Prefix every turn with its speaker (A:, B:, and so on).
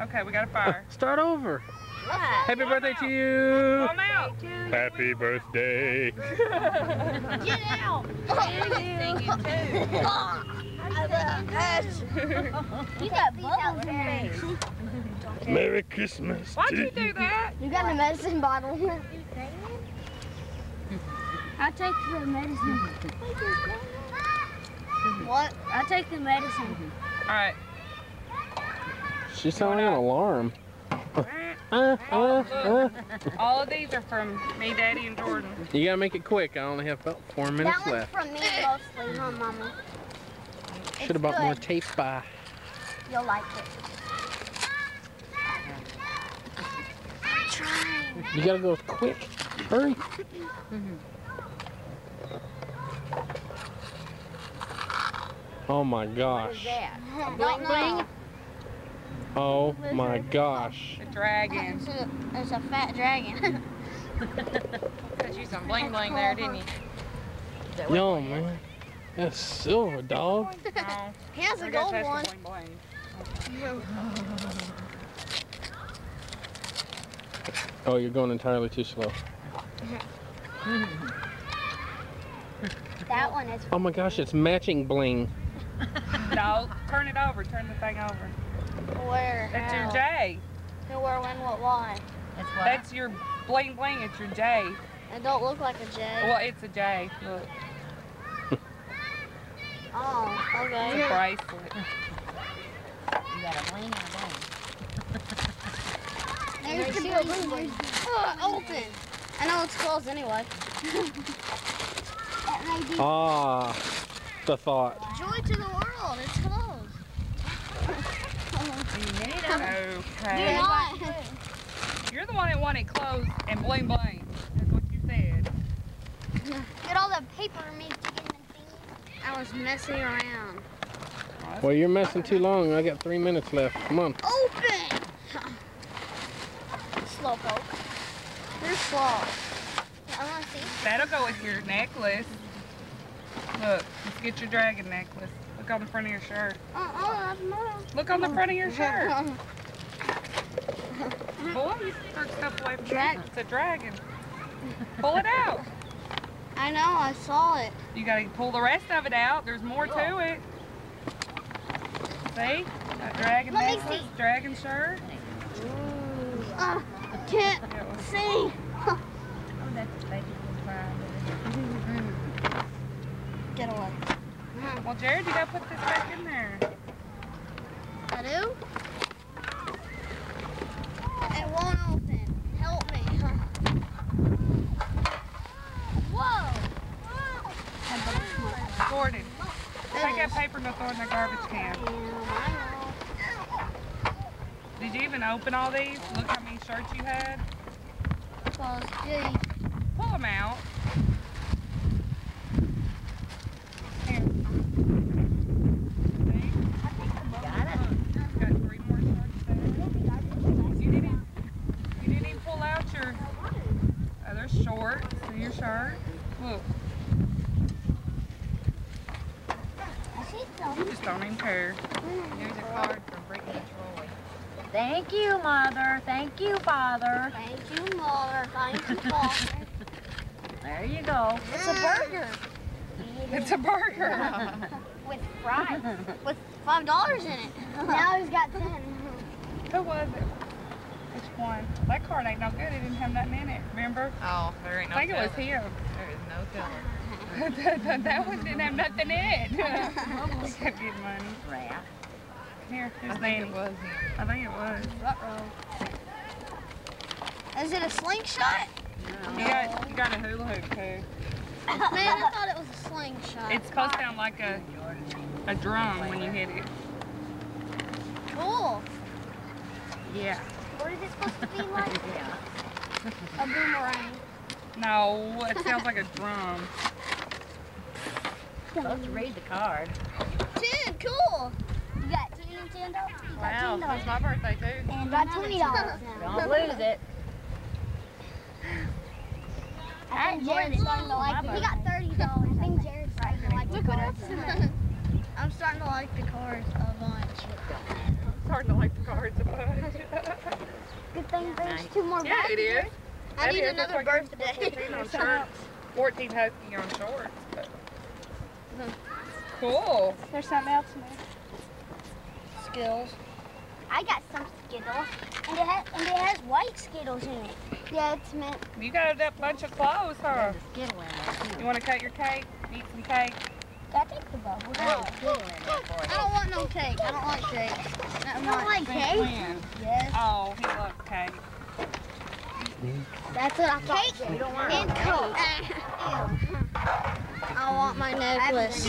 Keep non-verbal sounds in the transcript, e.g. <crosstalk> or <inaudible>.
A: Okay, we got a fire. <laughs>
B: Start over.
C: What?
B: Happy birthday to you.
A: Come out.
B: Happy birthday.
C: Get out. You got bubbles in your face.
B: Merry Christmas
A: Why'd you do that?
C: You got a medicine bottle. <laughs> I'll take the medicine. <laughs> What? I'll take the medicine.
A: All right.
B: She sounded like an alarm. Uh, uh, uh.
A: All of these are from me, Daddy, and Jordan.
B: You gotta make it quick. I only have about four minutes
C: that one's
B: left.
C: from me mostly, huh, Mama?
B: Should have bought more tape by.
C: You'll like it. I'm trying.
B: You gotta go quick. Hurry. Oh my gosh.
D: that?
C: Don't know.
B: Oh my gosh.
A: The dragon.
C: It's a, it's a fat dragon. <laughs>
A: Got you some bling bling there, didn't you?
B: Yo, man. That's silver, dog.
A: No. <laughs>
C: he has a
A: I guess
C: gold one.
A: bling bling.
B: Oh, you're going entirely too slow.
C: That one is
B: Oh my gosh, it's matching bling. <laughs>
A: No, turn it over. Turn the thing over.
C: Where?
A: That's your
C: how?
A: J.
C: Who, where, when, what, why?
D: That's what?
A: That's your bling bling. It's your J.
C: It don't look like a J.
A: Well, it's a J. Look, <laughs>
C: Oh,
A: it's
C: okay.
A: a bracelet.
D: you got a bling and a bling. <laughs>
C: There's two of them. Oh, open. I know it's closed anyway. <laughs>
B: Ah, the thought.
C: Joy to the world. It's closed.
D: You need them.
A: Okay.
C: not.
A: You're the one that wanted clothes and bling bling. That's what you said.
C: Get all the paper made to get in. I was messing around.
B: Well, you're messing too long. I got three minutes left. Come on.
C: Open! Slowpoke. You're slow. I want to see.
A: That'll go with your necklace. Look, let's get your dragon necklace. Look on the front of your shirt.
C: Uh-uh.
A: Look on the front of your shirt. Boy, you stuff away from
C: Drag-
A: It's a dragon. Pull it out.
C: I know, I saw it.
A: You gotta pull the rest of it out. There's more to it. See? Got dragon
C: Let me
A: necklace,
C: see.
A: dragon shirt.
C: Uh, can't
A: Yeah, it was-
C: see. <laughs>
D: Oh, that's a baby cry.
C: Get away.
A: Well, Jared, you gotta put this back in there.
C: I do? It won't open. Help me. Whoa!
A: Gordon, take that paper and go throw it in the garbage can. Did you even open all these? Look how many shirts you had. Pull them out. Here. See?
D: Got it?
A: Got three more shirts there. You didn't, you didn't even pull out your other shorts or your shirt. Look, you just don't even care.
D: Here's a card from Brittany Troy. Thank you, Mother. Thank you, Father.
C: Thank you, Mother. Thank you, Father. <laughs>
D: There you go.
C: It's a burger
A: It's a burger. <laughs>
C: with fries with five dollars in it. Now he's got ten.
A: Who was it? Which one? That card ain't no good. It didn't have nothing in it. Remember?
E: Oh, there ain't no
A: I think it was
E: telling.
A: him.
E: There is no telling. <laughs>
A: that, that- that one didn't have nothing in it. <laughs> we kept getting money.
D: Rat.
A: Here,
E: I
A: his
E: think it was him.
A: I think it was.
C: Is it a slingshot?
A: You got, you got a hula hoop too. <laughs>
C: Man, I thought it was a slingshot.
A: It's supposed to sound like a a drum when you hit it.
C: cool.
A: Yeah.
C: What is it supposed to be <laughs> like?
D: Yeah.
C: A boomerang.
A: No, it sounds like a drum.
D: Supposed to read the card.
C: Ten, cool. You got two Nintendo?
E: Wow,
C: $10.
E: that's my birthday too.
C: And got twenty dollars. <laughs>
D: Don't lose it.
C: I think Jared's starting to like it. He got thirty dollars. I think Jared's starting to like the cards. <laughs> I'm starting to like the cards a bunch.
E: starting to like the cards a bunch.
C: Good thing there's two more
E: yeah,
C: bags.
E: it is.
C: I
E: That
C: need
E: is.
C: another
E: It's like
C: birthday.
E: 14 on <laughs> shorts. 14 husky on shorts. But... Cool.
F: There's something else in there. Skills.
C: I got some Skittles.
F: And it, ha- and it has white Skittles in it.
C: Yeah, it's mint.
A: You got a bunch of clothes, huh?
D: Skittle in.
A: You want to cut your cake? Eat some cake?
F: I take the bubble.
D: There's a skittle in there for
C: I don't want no cake. I don't like cake. I don't like cake.
F: Yes.
A: Oh, he loves cake.
F: That's what I thought.
C: Cake and coke. <laughs> I want my necklace.